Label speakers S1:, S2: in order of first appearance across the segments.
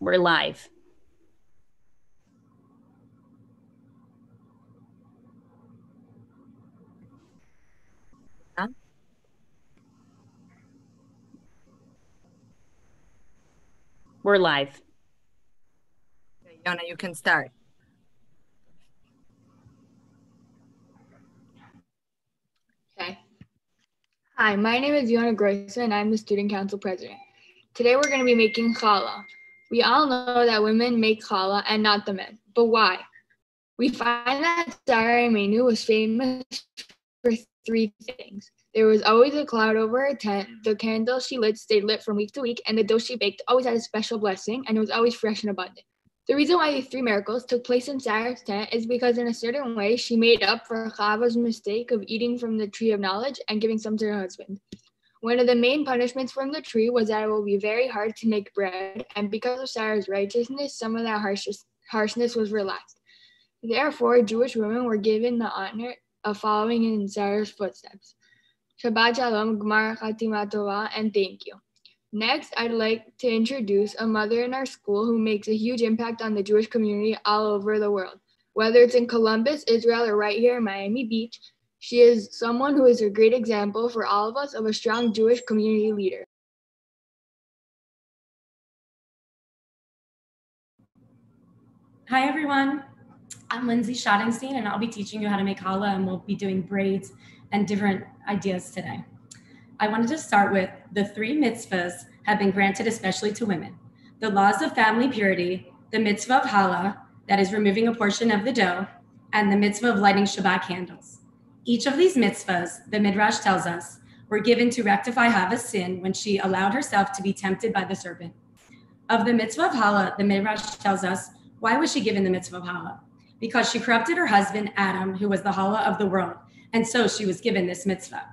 S1: We're live. We're live.
S2: Okay, Yona, you can start.
S3: Okay. Hi, my name is Yona Groissa and I'm the student council president. Today we're going to be making challah. We all know that women make challah and not the men, but why? We find that Sarah Imeinu was famous for three things. There was always a cloud over her tent, the candles she lit stayed lit from week to week, and the dough she baked always had a special blessing and it was always fresh and abundant. The reason why these three miracles took place in Sarah's tent is because, in a certain way, she made up for Chava's mistake of eating from the tree of knowledge and giving some to her husband. One of the main punishments from the tree was that it will be very hard to make bread, and because of Sarah's righteousness, some of that harshness harshness was relaxed. Therefore, Jewish women were given the honor of following in Sarah's footsteps. Shabbat Shalom, Gmar Chatima Tova, and thank you. Next, I'd like to introduce a mother in our school who makes a huge impact on the Jewish community all over the world. Whether it's in Columbus, Israel, or right here in Miami Beach, she is someone who is a great example for all of us of a strong Jewish community leader.
S4: Hi, everyone. I'm Lindsay Schottenstein, and I'll be teaching you how to make challah, and we'll be doing braids and different ideas today. I wanted to start with the three mitzvahs have been granted especially to women. The laws of family purity, the mitzvah of challah, that is removing a portion of the dough, and the mitzvah of lighting Shabbat candles. Each of these mitzvahs, the Midrash tells us, were given to rectify Hava's sin when she allowed herself to be tempted by the serpent. Of the mitzvah of challah, the Midrash tells us, why was she given the mitzvah of challah? Because she corrupted her husband, Adam, who was the challah of the world, and so she was given this mitzvah.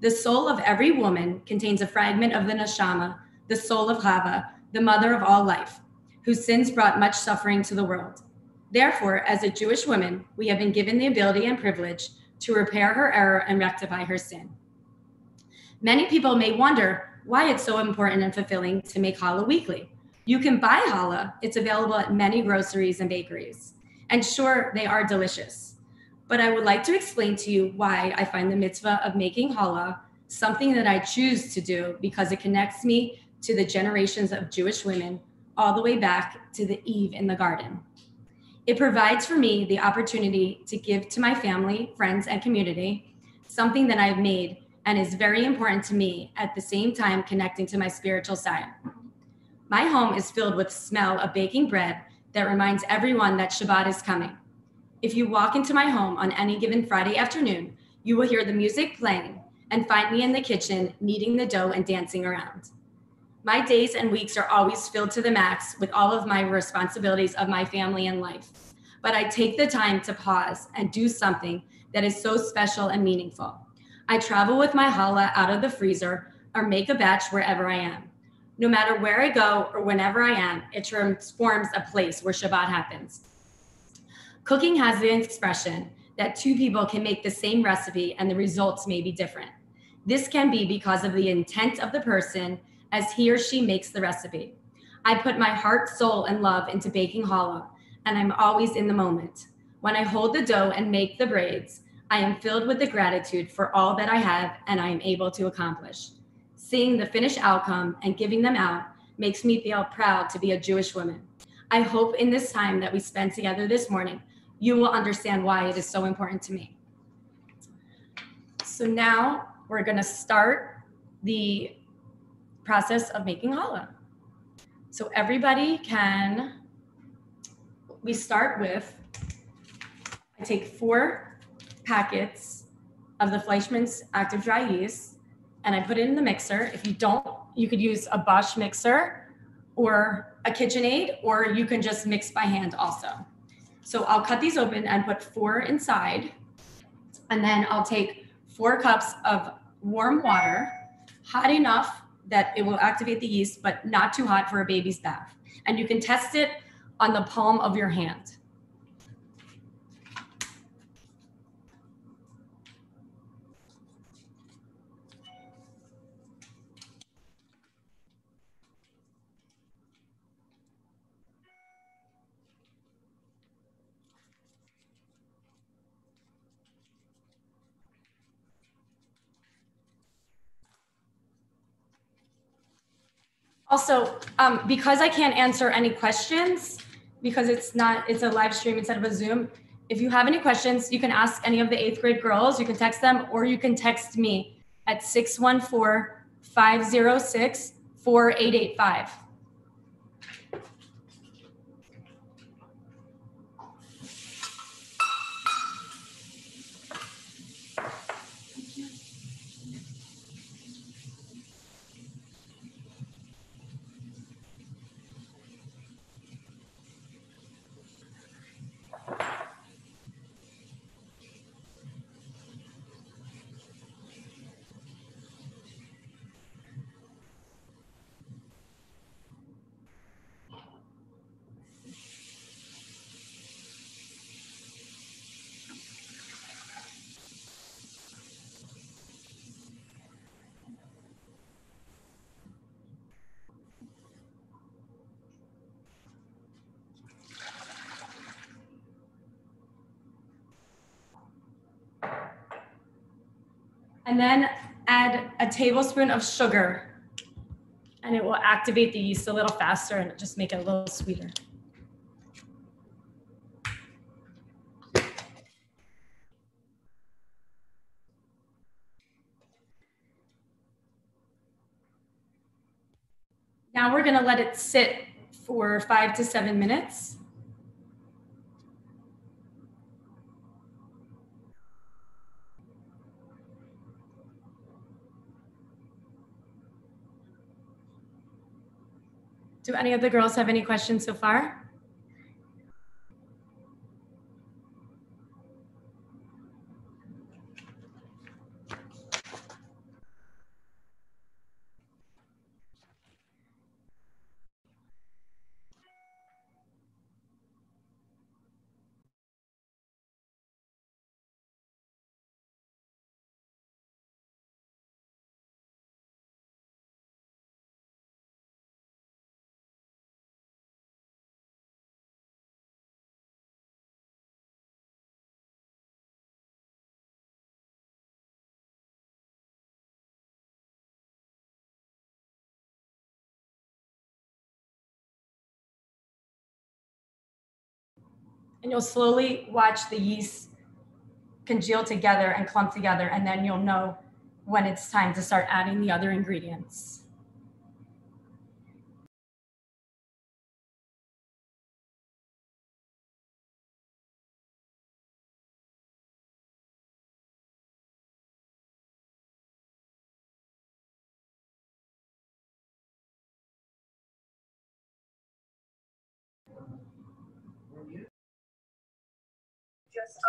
S4: The soul of every woman contains a fragment of the neshama, the soul of Chava, the mother of all life, whose sins brought much suffering to the world. Therefore, as a Jewish woman, we have been given the ability and privilege to repair her error and rectify her sin. Many people may wonder why it's so important and fulfilling to make challah weekly. You can buy challah, it's available at many groceries and bakeries. And sure, they are delicious but I would like to explain to you why I find the mitzvah of making challah something that I choose to do because it connects me to the generations of Jewish women all the way back to the Eve in the garden. It provides for me the opportunity to give to my family, friends, and community something that I've made and is very important to me at the same time connecting to my spiritual side. My home is filled with smell of baking bread that reminds everyone that Shabbat is coming. If you walk into my home on any given Friday afternoon, you will hear the music playing and find me in the kitchen kneading the dough and dancing around. My days and weeks are always filled to the max with all of my responsibilities of my family and life. But I take the time to pause and do something that is so special and meaningful. I travel with my challah out of the freezer or make a batch wherever I am. No matter where I go or whenever I am, it transforms a place where Shabbat happens. Cooking has the expression that two people can make the same recipe and the results may be different. This can be because of the intent of the person as he or she makes the recipe. I put my heart, soul, and love into baking challah, and I'm always in the moment. When I hold the dough and make the braids, I am filled with the gratitude for all that I have and I am able to accomplish. Seeing the finished outcome and giving them out makes me feel proud to be a Jewish woman. I hope in this time that we spend together this morning, you will understand why it is so important to me. So now we're going to start the process of making challah. So everybody can, we start with, I take four packets of the Fleischmann's active dry yeast and I put it in the mixer. If you don't, you could use a Bosch mixer or a KitchenAid, or you can just mix by hand also. So I'll cut these open and put four inside. And then I'll take four cups of warm water, hot enough that it will activate the yeast, but not too hot for a baby's bath. And you can test it on the palm of your hand. Also, um, because I can't answer any questions, because it's not, it's a live stream instead of a Zoom. If you have any questions, you can ask any of the eighth grade girls, you can text them, or you can text me at 614 506 4885. And then add a tablespoon of sugar and it will activate the yeast a little faster and just make it a little sweeter. Now we're gonna let it sit for five to seven minutes. Do any of the girls have any questions so far? And you'll slowly watch the yeast congeal together and clump together, and then you'll know when it's time to start adding the other ingredients.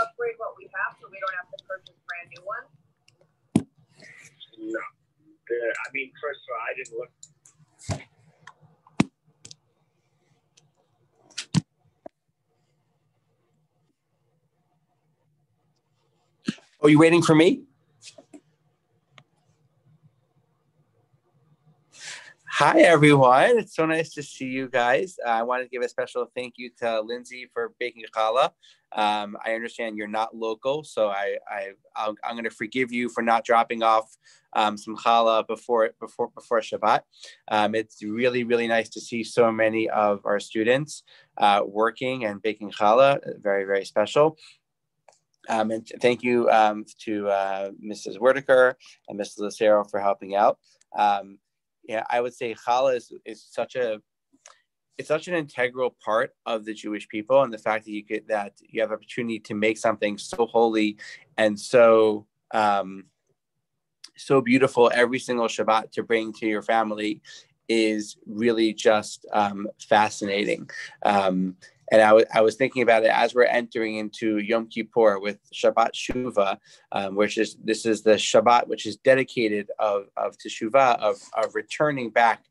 S2: Upgrade what we have so we don't have to purchase brand new one?
S5: No. The, I mean, first of all, I didn't look.
S6: Are you waiting for me? Hi, everyone. It's so nice to see you guys. Uh, I want to give a special thank you to Lindsay for baking challah. Um, I understand you're not local, so I, I am going to forgive you for not dropping off um, some challah before before before Shabbat. Um, it's really really nice to see so many of our students uh, working and baking challah. Very very special. Um, and thank you um, to uh, Mrs. Werdiker and Mrs. Lucero for helping out. Um, yeah, I would say challah is, is such a it's such an integral part of the Jewish people, and the fact that you get that you have opportunity to make something so holy and so um, so beautiful every single Shabbat to bring to your family is really just um, fascinating. Um, and I, w- I was thinking about it as we're entering into Yom Kippur with Shabbat Shuva, um, which is this is the Shabbat which is dedicated of of Teshuvah of of returning back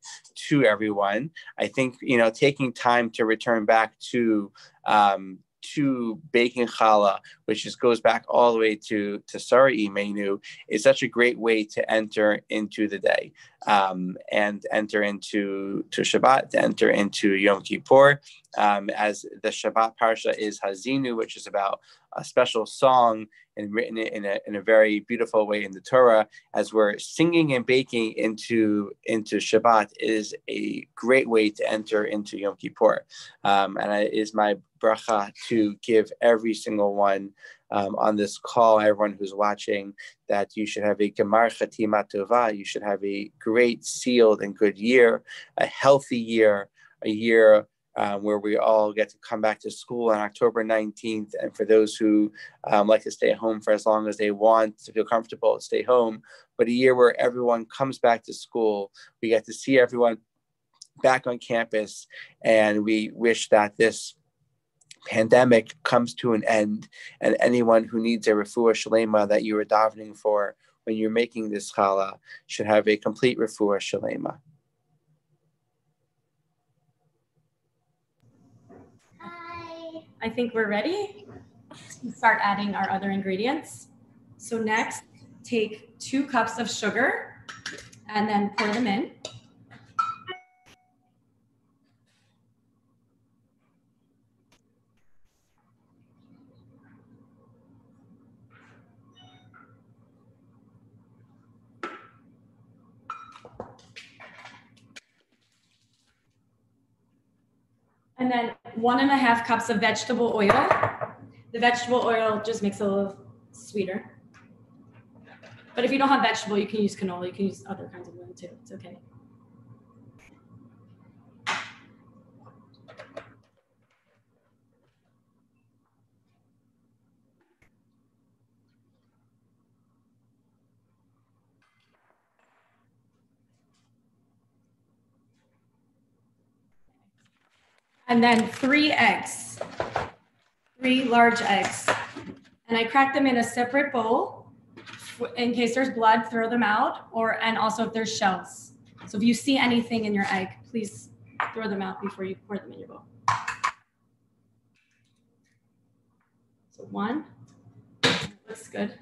S6: to everyone. I think you know taking time to return back to um, to baking challah, which just goes back all the way to to Sarah Imenu, is such a great way to enter into the day um, and enter into to Shabbat, enter into Yom Kippur. um, as the Shabbat Parsha is Haazinu, which is about a special song and written in a, in a very beautiful way in the Torah. As we're singing and baking into into Shabbat, is a great way to enter into Yom Kippur, um, and it is my bracha to give every single one um, on this call, everyone who's watching, that you should have a Gemar Chatima Tova. You should have a great, sealed, and good year, a healthy year, a year um, where we all get to come back to school on October 19th. And for those who um, like to stay home for as long as they want to feel comfortable, stay home. But a year where everyone comes back to school, we get to see everyone back on campus, and we wish that this pandemic comes to an end, and anyone who needs a refuah shalema that you are davening for when you're making this challah should have a complete refuah shalema.
S4: Hi. I think we're ready start adding our other ingredients. So next, take two cups of sugar and then pour them in. and then one and a half cups of vegetable oil. The vegetable oil just makes it a little sweeter. But if you don't have vegetable, you can use canola. You can use other kinds of oil too. It's okay. And then three eggs, three large eggs. And I crack them in a separate bowl. In case there's blood, throw them out, or and also if there's shells. So if you see anything in your egg, please throw them out before you pour them in your bowl. So one, looks good.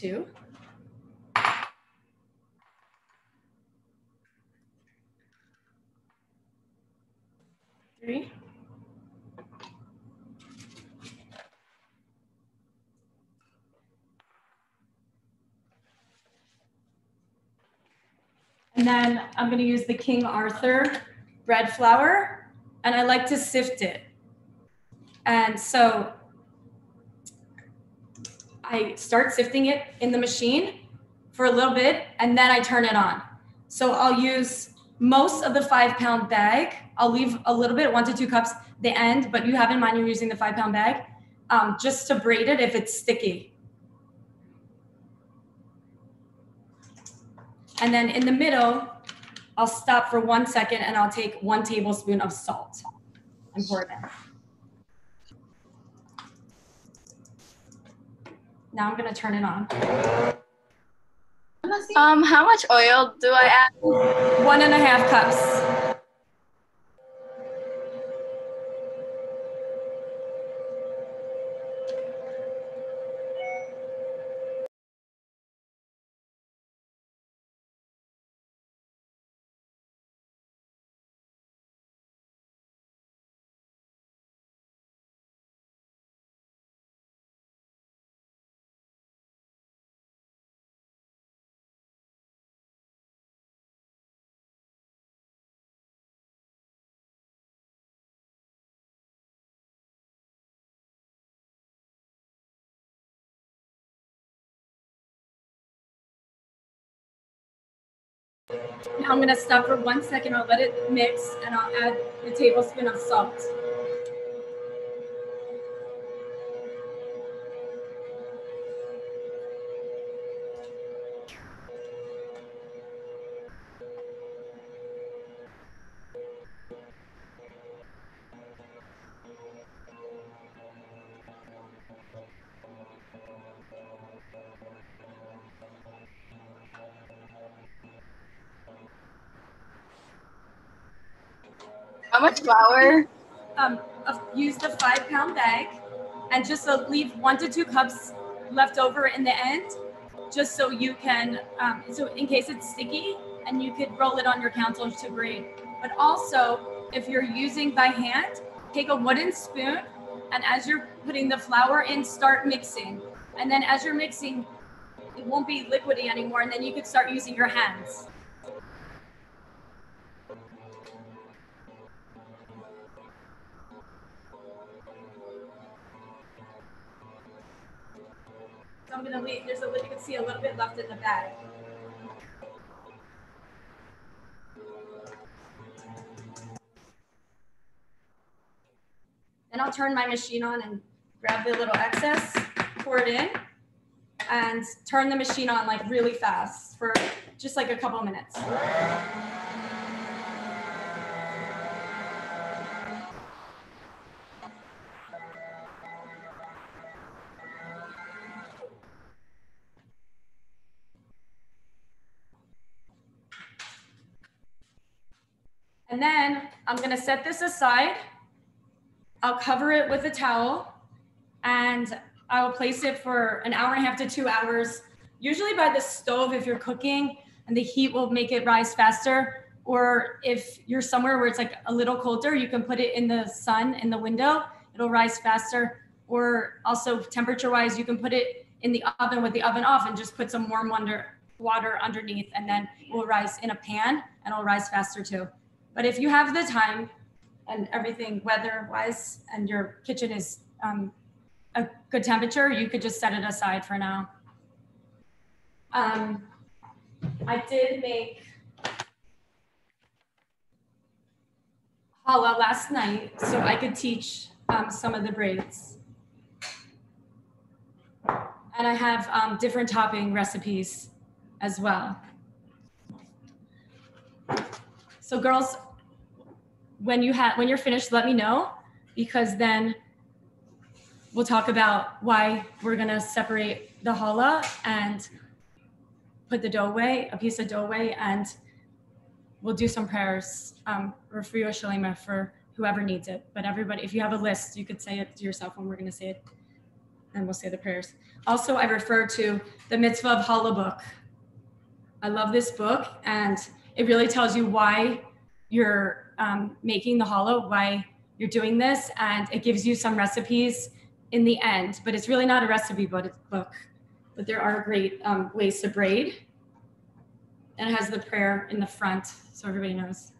S4: Two. Three. And then I'm going to use the King Arthur bread flour and I like to sift it. And so I start sifting it in the machine for a little bit and then I turn it on. So I'll use most of the five pound bag. I'll leave a little bit, one to two cups, the end, but you have in mind you're using the five pound bag um, just to braid it if it's sticky. And then in the middle, I'll stop for one second and I'll take one tablespoon of salt and pour it in. Now I'm gonna turn it on.
S3: Um, how much oil do I add?
S4: One and a half cups. Now I'm gonna stop for one second. I'll let it mix and I'll add a tablespoon of salt.
S3: How much flour?
S4: Um, use the five pound bag and just uh, leave one to two cups left over in the end, just so you can, um, so in case it's sticky, and you could roll it on your counter to braid. But also, if you're using by hand, take a wooden spoon, and as you're putting the flour in, start mixing. And then as you're mixing, it won't be liquidy anymore, and then you could start using your hands. Gonna leave, there's a, you can see a little bit left in the bag. Then I'll turn my machine on and grab the little excess, pour it in, and turn the machine on like really fast for just like a couple minutes. And then I'm gonna set this aside. I'll cover it with a towel and I will place it for an hour and a half to two hours, usually by the stove if you're cooking and the heat will make it rise faster. Or if you're somewhere where it's like a little colder, you can put it in the sun in the window, it'll rise faster. Or also temperature wise, you can put it in the oven with the oven off and just put some warm water, water underneath and then it will rise in a pan and it'll rise faster too. But if you have the time and everything weather wise and your kitchen is um, a good temperature, you could just set it aside for now. Um, I did make challah last night so I could teach um, some of the braids. And I have um, different topping recipes as well. So girls, when you have when you're finished, let me know because then we'll talk about why we're gonna separate the challah and put the dough away, a piece of dough away, and we'll do some prayers um, for Shalima for whoever needs it. But everybody, if you have a list, you could say it to yourself when we're gonna say it, and we'll say the prayers. Also, I refer to the Mitzvah of Challah book. I love this book, and it really tells you why you're um, making the challah, why you're doing this, and it gives you some recipes in the end. But it's really not a recipe book. book. But there are great um, ways to braid, and it has the prayer in the front, so everybody knows.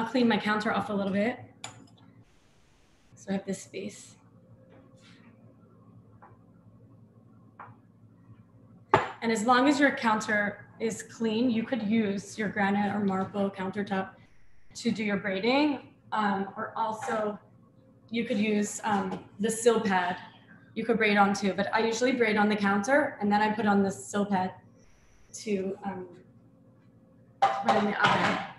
S4: I'll clean my counter off a little bit. So I have this space. And as long as your counter is clean, you could use your granite or marble countertop to do your braiding. Um, or also you could use um, the Silpat you could braid on too, but I usually braid on the counter and then I put on the Silpat to um, put in the oven.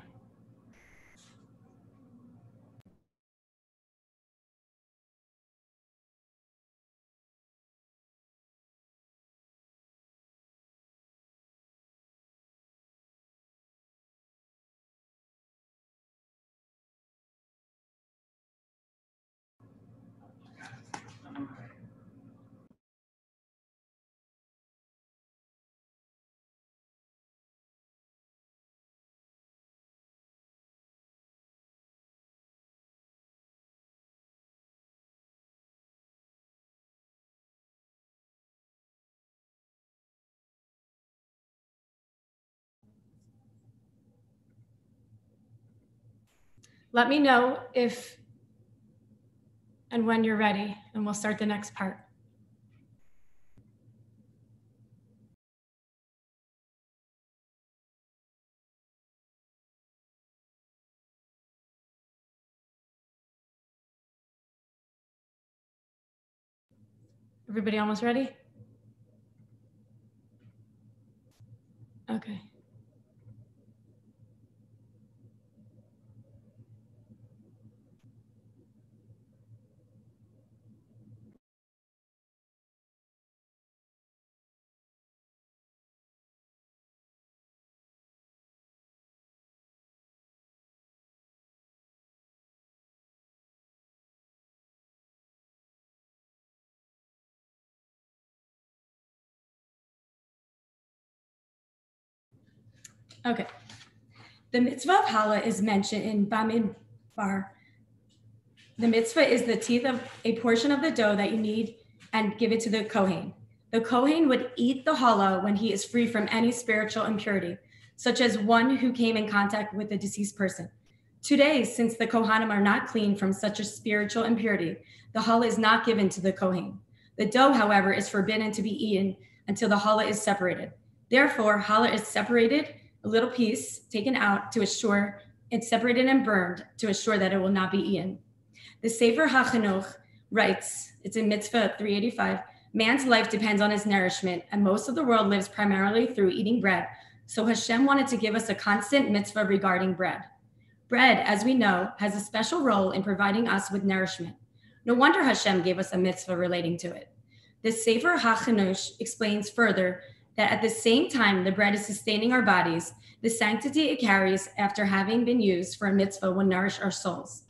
S4: Let me know if and when you're ready, and we'll start the next part. Everybody almost ready? Okay. Okay. The mitzvah of challah is mentioned in Bamidbar. The mitzvah is the teeth of a portion of the dough that you need and give it to the Kohen. The Kohen would eat the challah when he is free from any spiritual impurity, such as one who came in contact with a deceased person. Today, since the Kohanim are not clean from such a spiritual impurity, the challah is not given to the Kohen. The dough, however, is forbidden to be eaten until the challah is separated. Therefore, challah is separated a little piece taken out to assure it's separated and burned to assure that it will not be eaten. The Sefer HaChanoch writes, it's in Mitzvah 385, man's life depends on his nourishment, and most of the world lives primarily through eating bread. So Hashem wanted to give us a constant mitzvah regarding bread. Bread, as we know, has a special role in providing us with nourishment. No wonder Hashem gave us a mitzvah relating to it. The Sefer HaChanoch explains further that at the same time the bread is sustaining our bodies, the sanctity it carries after having been used for a mitzvah will nourish our souls.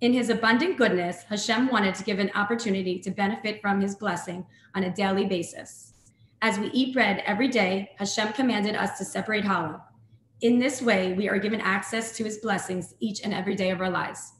S4: In his abundant goodness, Hashem wanted to give an opportunity to benefit from his blessing on a daily basis. As we eat bread every day, Hashem commanded us to separate challah. In this way, we are given access to his blessings each and every day of our lives.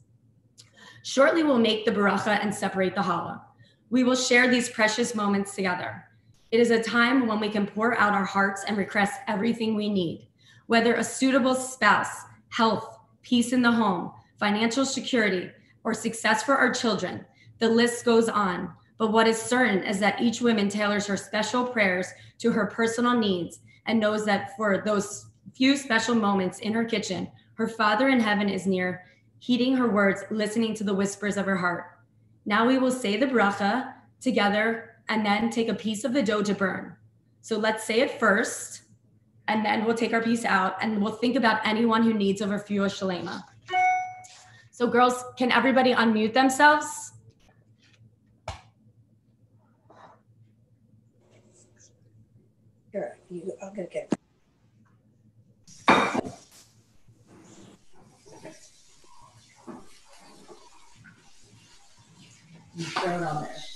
S4: Shortly, we'll make the baracha and separate the challah. We will share these precious moments together. It is a time when we can pour out our hearts and request everything we need, whether a suitable spouse, health, peace in the home, financial security, or success for our children. The list goes on. But what is certain is that each woman tailors her special prayers to her personal needs and knows that for those few special moments in her kitchen, her Father in heaven is near, heeding her words, listening to the whispers of her heart. Now we will say the bracha together and then take a piece of the dough to burn. So let's say it first, and then we'll take our piece out and we'll think about anyone who needs a refuah shalema. So girls, can everybody unmute themselves?
S7: Sure, you, I'll get it. You throw it on there.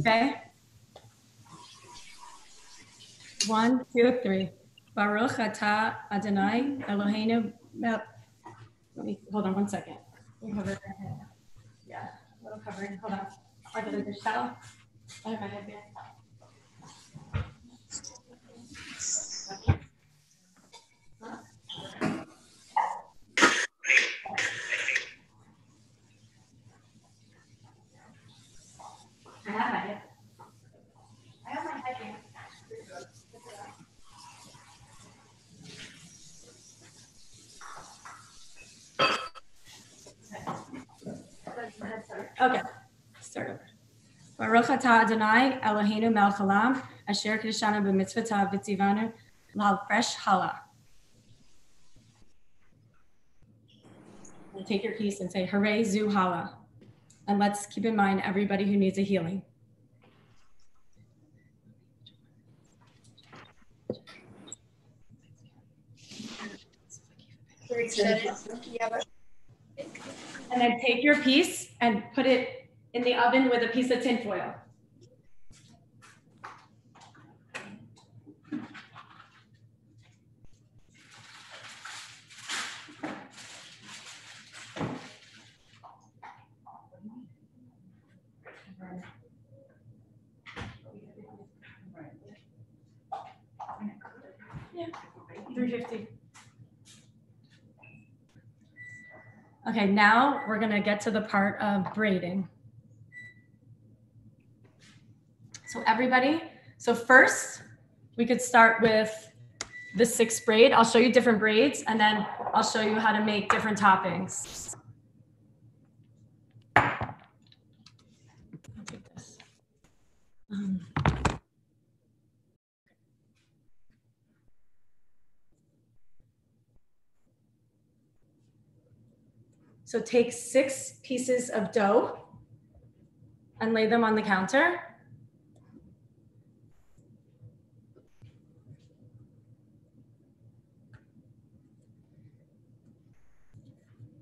S4: Okay. One, two, three. Baruch atah Adonai Eloheinu Let me, hold on one second. Cover. Yeah, a little covering. Hold on. I got a dish towel. I have my headband. I have my head. I have my headband. Okay, start over. Baruch atah Adonai Eloheinu melech haolam asher kiddushanu b'mitzvotav v'tzivanu l'hafrish challah. And Take your piece and say harei zu challah. And let's keep in mind everybody who needs a healing. And then take your piece and put it in the oven with a piece of tin 350. Okay, now we're gonna get to the part of braiding. So everybody, so first we could start with the sixth braid. I'll show you different braids and then I'll show you how to make different toppings. So take six pieces of dough and lay them on the counter.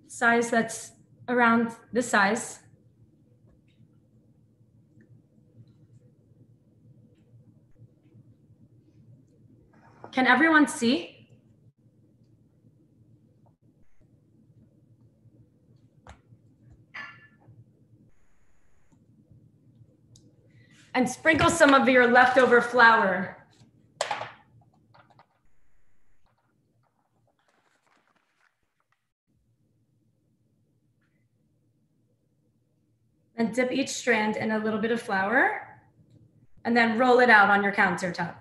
S4: Size that's around this size. Can everyone see? And sprinkle some of your leftover flour. And dip each strand in a little bit of flour and then roll it out on your countertop.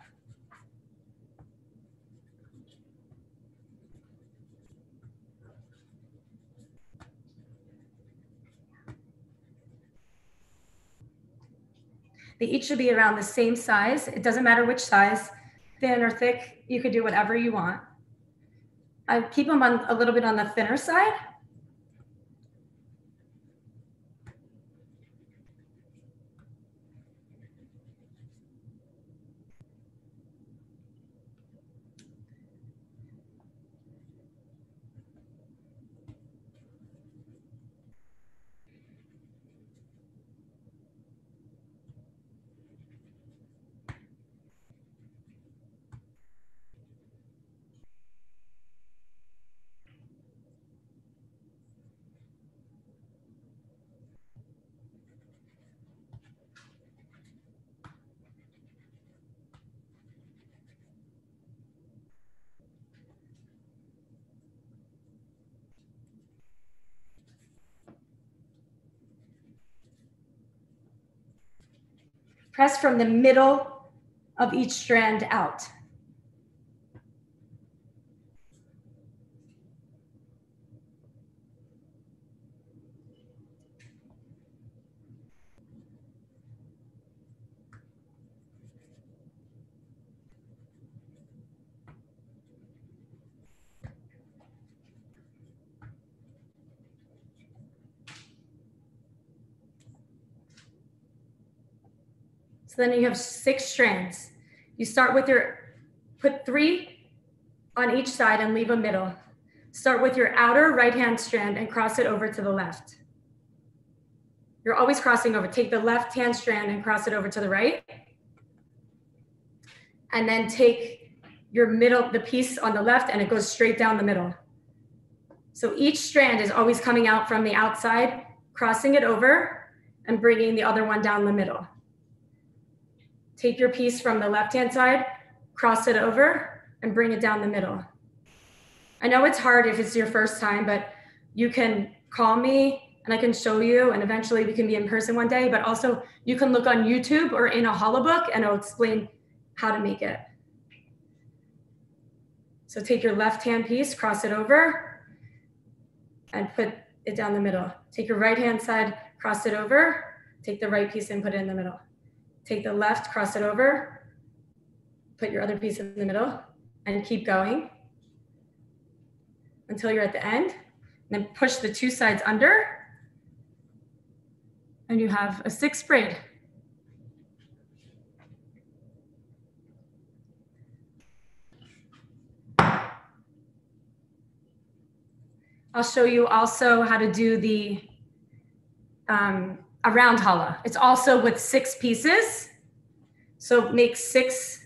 S4: They each should be around the same size. It doesn't matter which size, thin or thick, you could do whatever you want. I keep them on a little bit on the thinner side. Press from the middle of each strand out. So then you have six strands. You start with your, put three on each side and leave a middle. Start with your outer right-hand strand and cross it over to the left. You're always crossing over. Take the left-hand strand and cross it over to the right. And then take your middle, the piece on the left, and it goes straight down the middle. So each strand is always coming out from the outside, crossing it over, and bringing the other one down the middle. Take your piece from the left-hand side, cross it over, and bring it down the middle. I know it's hard if it's your first time, but you can call me and I can show you, and eventually we can be in person one day, but also you can look on YouTube or in a challah book and I'll explain how to make it. So take your left-hand piece, cross it over, and put it down the middle. Take your right-hand side, cross it over, take the right piece and put it in the middle. Take the left, cross it over, put your other piece in the middle, and keep going until you're at the end. And then push the two sides under, and you have a six braid. I'll show you also how to do the um, a round challah. It's also with six pieces. So make six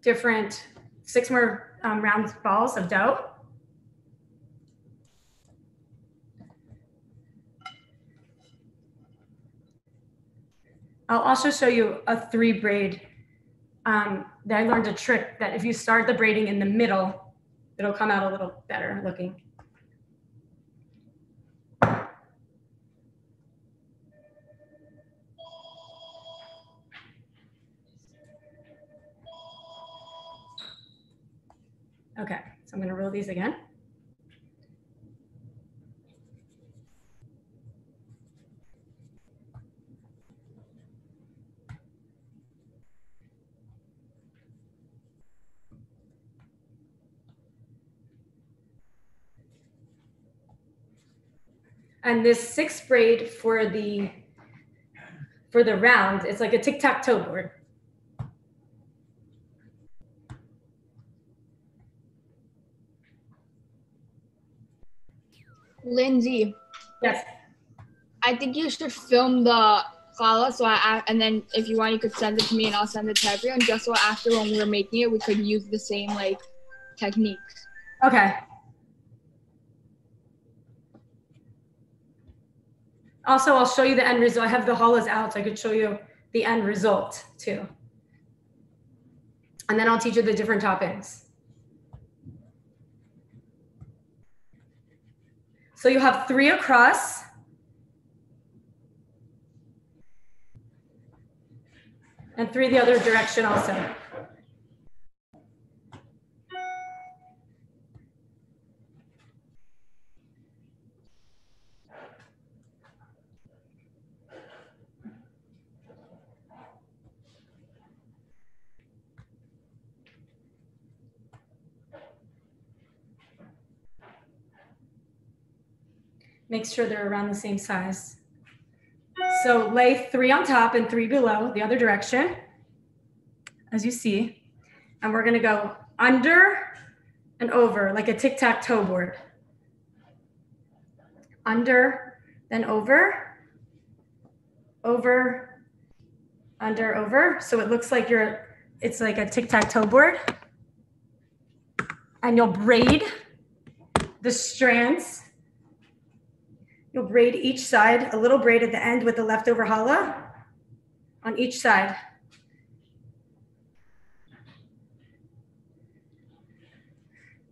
S4: different, six more um, round balls of dough. I'll also show you a three braid um, that I learned a trick that if you start the braiding in the middle, it'll come out a little better looking. Okay, so I'm going to roll these again. And this sixth braid for the for the round, it's like a tic-tac-toe board.
S3: Lindsay,
S4: Yes.
S3: I think you should film the challah so I and then if you want you could send it to me and I'll send it to everyone just so after when we're making it we could use the same like techniques.
S4: Okay. Also, I'll show you the end result. I have the challahs out, so I could show you the end result too. And then I'll teach you the different toppings. So you have three across. And three the other direction also. Make sure they're around the same size. So lay three on top and three below the other direction, as you see. And we're gonna go under and over like a tic-tac-toe board. Under, then over, over, under, over. So it looks like you're, it's like a tic-tac-toe board. And you'll braid the strands You'll braid each side, a little braid at the end with the leftover challah on each side.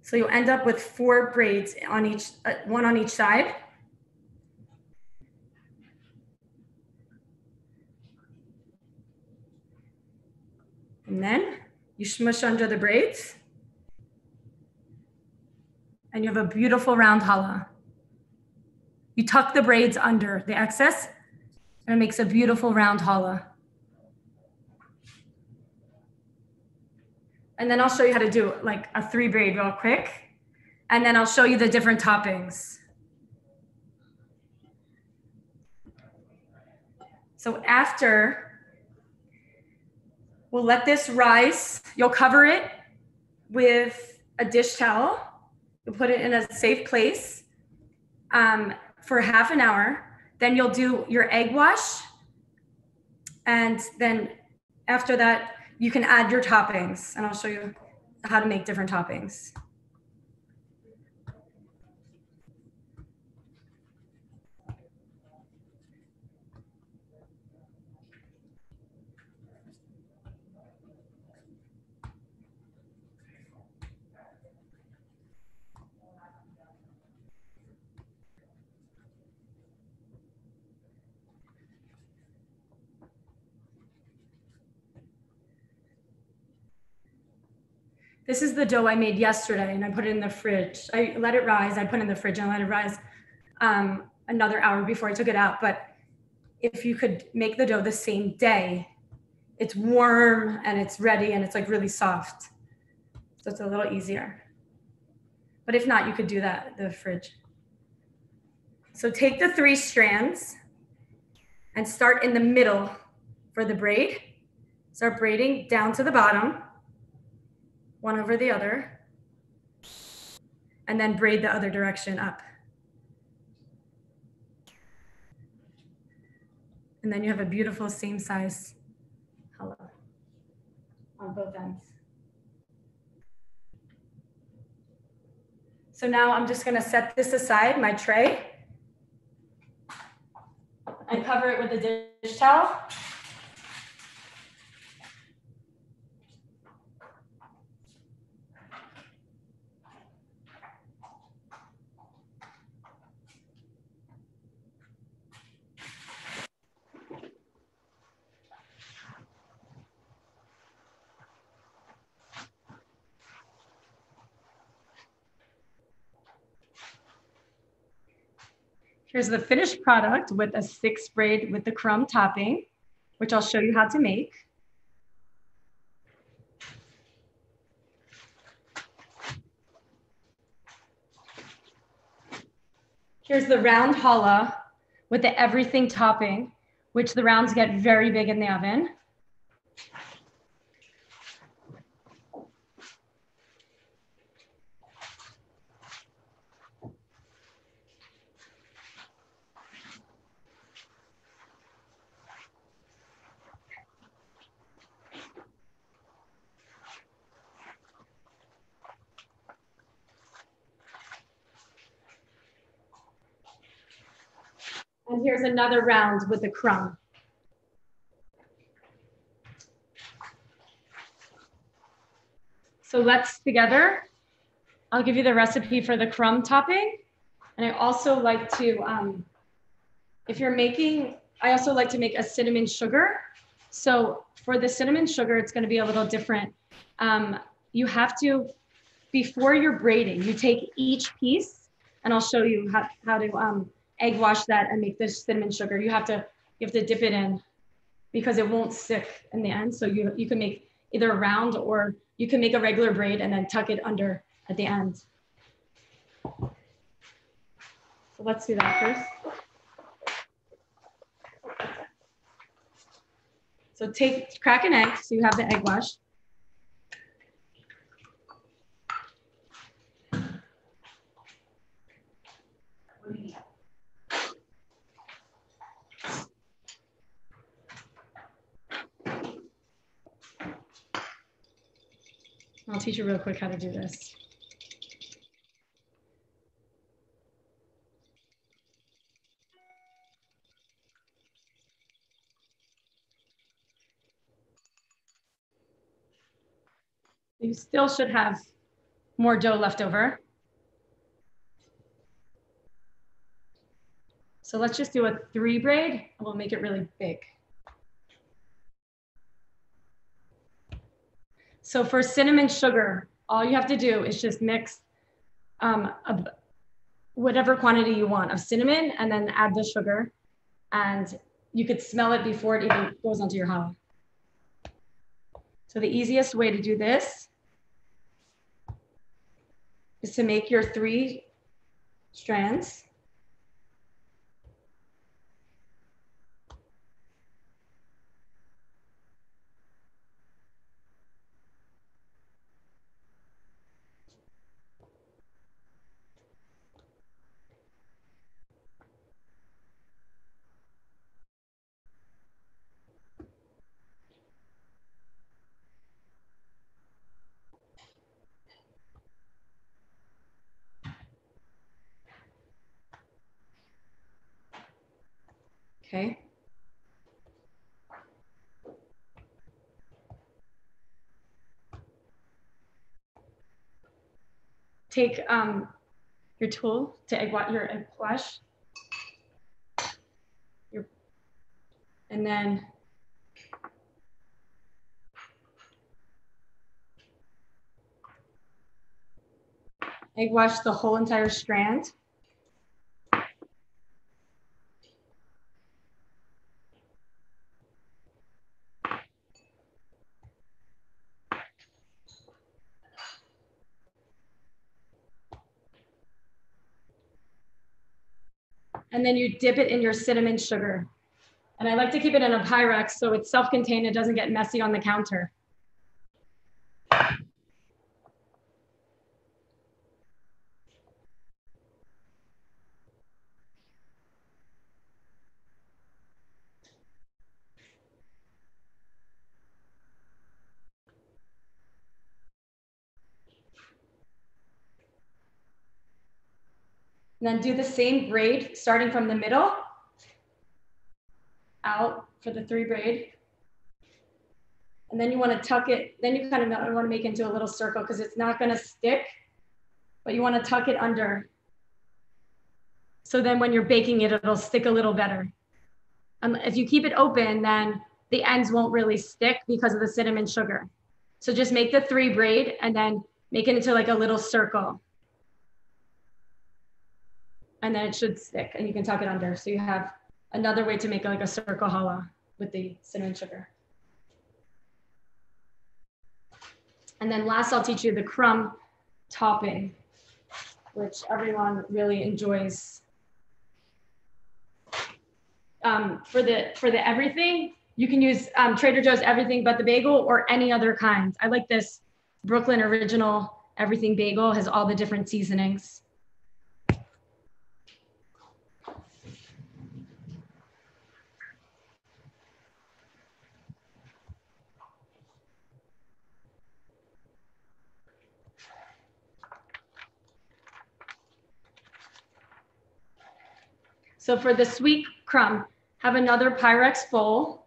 S4: So you'll end up with four braids on each, uh, one on each side. And then you smush under the braids. And you have a beautiful round challah. You tuck the braids under the excess and it makes a beautiful round challah. And then I'll show you how to do like a three braid real quick. And then I'll show you the different toppings. So after, we'll let this rise. You'll cover it with a dish towel. You'll put it in a safe place. Um, for half an hour. Then you'll do your egg wash. And then after that, you can add your toppings. And I'll show you how to make different toppings. This is the dough I made yesterday and I put it in the fridge. I let it rise. I put it in the fridge and let it rise um, another hour before I took it out. But if you could make the dough the same day, it's warm and it's ready and it's like really soft. So it's a little easier. But if not, you could do that the fridge. So take the three strands and start in the middle for the braid. Start braiding down to the bottom one over the other, and then braid the other direction up. And then you have a beautiful same size challah on both ends. So now I'm just gonna set this aside, my tray, and cover it with a dish towel. Here's the finished product with a six braid with the crumb topping, which I'll show you how to make. Here's the round challah with the everything topping, which the rounds get very big in the oven. And here's another round with the crumb. So let's together, I'll give you the recipe for the crumb topping. And I also like to, um, if you're making, I also like to make a cinnamon sugar. So for the cinnamon sugar, it's gonna be a little different. Um, you have to, before you're braiding, you take each piece and I'll show you how, how to um, egg wash that and make this cinnamon sugar. You have to you have to dip it in because it won't stick in the end. So you you can make either a round or you can make a regular braid and then tuck it under at the end. So let's do that first. So take crack an egg so you have the egg wash. I'll teach you real quick how to do this. You still should have more dough left over. So let's just do a three braid and we'll make it really big. So for cinnamon sugar, all you have to do is just mix um, a, whatever quantity you want of cinnamon and then add the sugar. And you could smell it before it even goes onto your challah. So the easiest way to do this is to make your three strands. Okay. Take um, your tool to egg what your egg wash. Your, and then egg wash the whole entire strand. And then you dip it in your cinnamon sugar. And I like to keep it in a Pyrex so it's self-contained, it doesn't get messy on the counter. Then do the same braid starting from the middle out for the three braid. And then you want to tuck it, then you kind of want to make into a little circle because it's not going to stick, but you want to tuck it under. So then when you're baking it, it'll stick a little better. Um, if you keep it open, then the ends won't really stick because of the cinnamon sugar. So just make the three braid and then make it into like a little circle and then it should stick and you can tuck it under. So you have another way to make like a circle challah with the cinnamon sugar. And then last, I'll teach you the crumb topping, which everyone really enjoys um, for the for the everything, you can use um, Trader Joe's everything but the bagel or any other kinds. I like this Brooklyn original everything bagel has all the different seasonings. So for the sweet crumb, have another Pyrex bowl.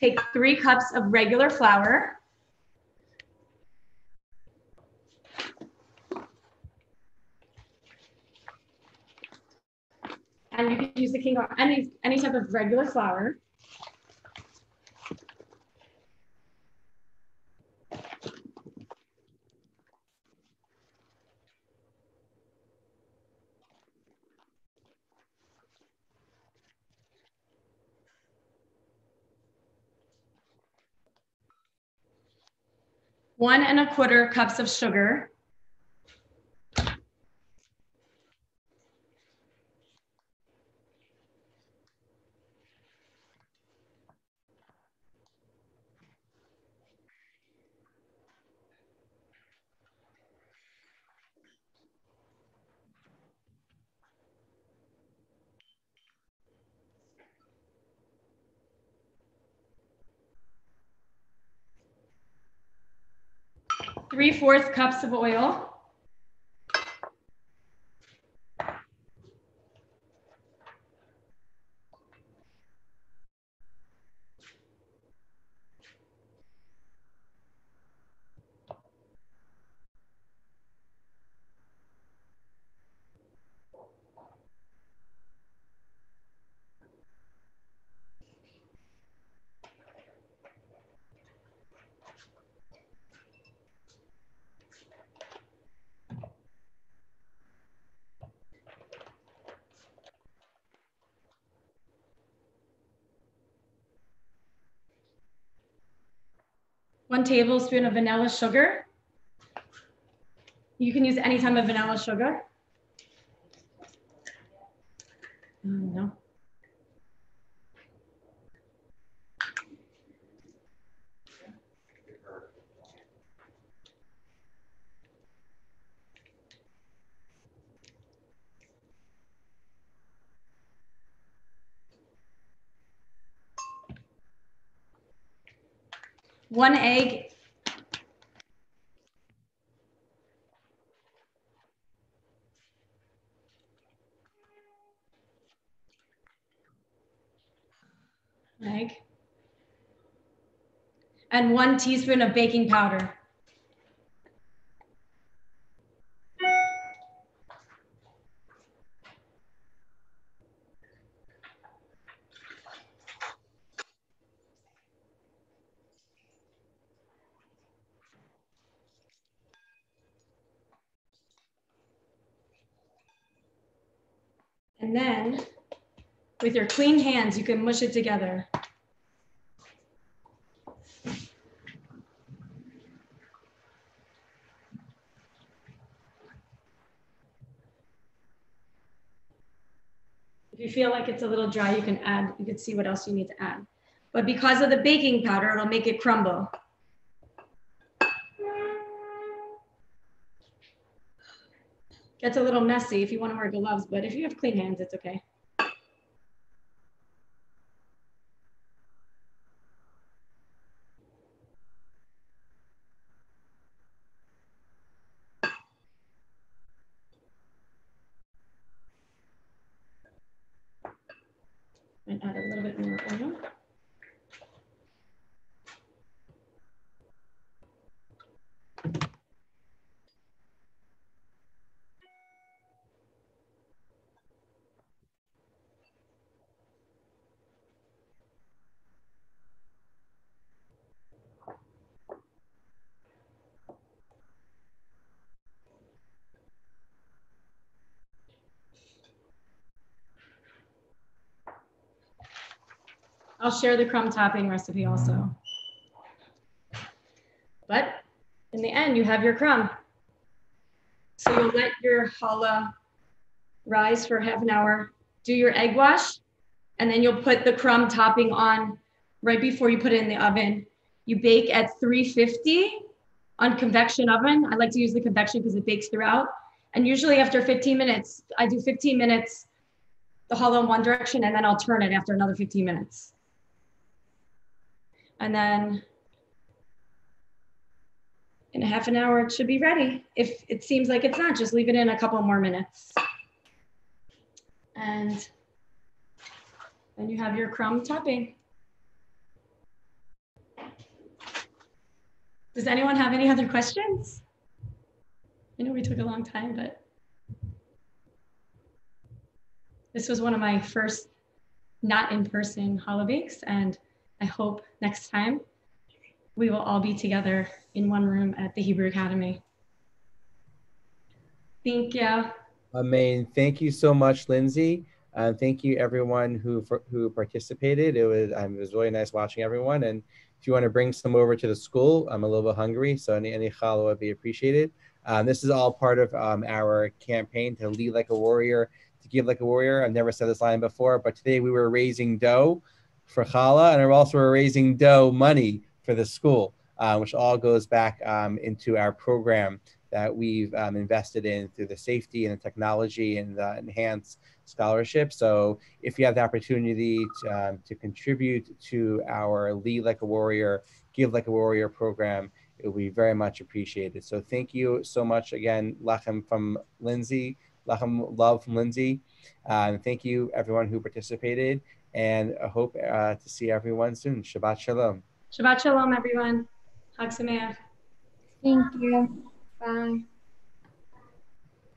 S4: Take three cups of regular flour. And you can use the king or any, any type of regular flour. One and a quarter cups of sugar. Three fourths cups of oil. One tablespoon of vanilla sugar. You can use any type of vanilla sugar. Mm, No. One egg. Egg. And one teaspoon of baking powder. And then with your clean hands, you can mush it together. If you feel like it's a little dry, you can add, you can see what else you need to add. But because of the baking powder, it'll make it crumble. Gets a little messy if you want to wear gloves, but if you have clean hands, it's okay. And add a little bit more oil. Share the crumb topping recipe also. But in the end, you have your crumb. So you'll let your challah rise for half an hour, do your egg wash, and then you'll put the crumb topping on right before you put it in the oven. You bake at 350 on convection oven. I like to use the convection because it bakes throughout. And usually after 15 minutes, I do 15 minutes the challah in one direction and then I'll turn it after another 15 minutes. And then in a half an hour, it should be ready. If it seems like it's not, just leave it in a couple more minutes. And then you have your crumb topping. Does anyone have any other questions? I know we took a long time, but this was one of my first not in-person challah bakes, and I hope next time we will all be together in one room at the Hebrew Academy. Thank you.
S6: I mean, thank you so much, Lindsay. Uh, thank you everyone who for, who participated. It was um, it was really nice watching everyone. And if you want to bring some over to the school, I'm a little bit hungry, so any any challah would be appreciated. Um, this is all part of um, our campaign to lead like a warrior, to give like a warrior. I've never said this line before, but today we were raising dough for challah, and we're also raising dough money for the school, uh, which all goes back um, into our program that we've um, invested in through the safety and the technology and the enhanced scholarship. So if you have the opportunity to, um, to contribute to our Lead Like a Warrior, Give Like a Warrior program, it will be very much appreciated. So thank you so much again, Lechem from Lindsay, Lechem Love from Lindsay. Um, thank you everyone who participated and I hope uh, to see everyone soon. Shabbat Shalom.
S4: Shabbat Shalom, everyone. Hag Sameach.
S3: Thank you. Bye.